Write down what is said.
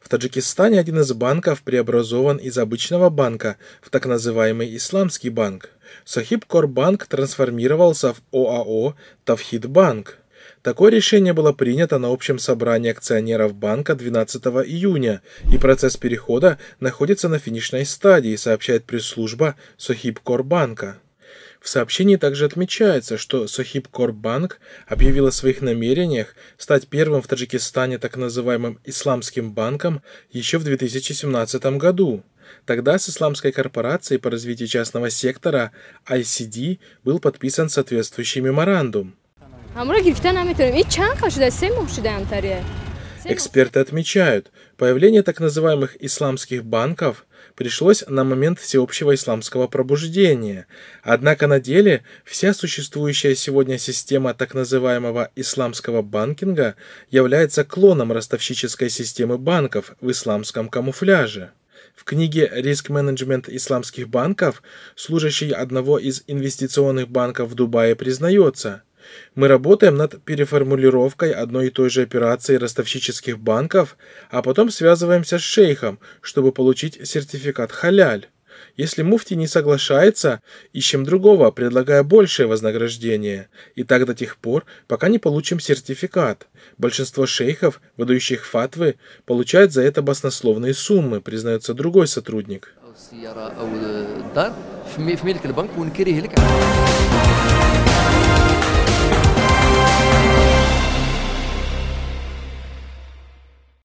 В Таджикистане один из банков преобразован из обычного банка в так называемый исламский банк. Сахиб Корбанк трансформировался в ОАО Тавхид Банк. Такое решение было принято на общем собрании акционеров банка 12 июня, и процесс перехода находится на финишной стадии, сообщает пресс-служба Сохиб Корбанка. В сообщении также отмечается, что Сохиб Корбанк объявил о своих намерениях стать первым в Таджикистане так называемым исламским банком еще в 2017 году. Тогда с Исламской корпорацией по развитию частного сектора ICD был подписан соответствующий меморандум. Эксперты отмечают, появление так называемых исламских банков пришлось на момент всеобщего исламского пробуждения. Однако на деле вся существующая сегодня система так называемого исламского банкинга является клоном ростовщической системы банков в исламском камуфляже. В книге «Риск-менеджмент исламских банков» служащий одного из инвестиционных банков в Дубае признается – мы работаем над переформулировкой одной и той же операции ростовщических банков, а потом связываемся с шейхом, чтобы получить сертификат халяль. Если муфти не соглашается, ищем другого, предлагая большее вознаграждение. И так до тех пор, пока не получим сертификат. Большинство шейхов, выдающих фатвы, получают за это баснословные суммы, признается другой сотрудник.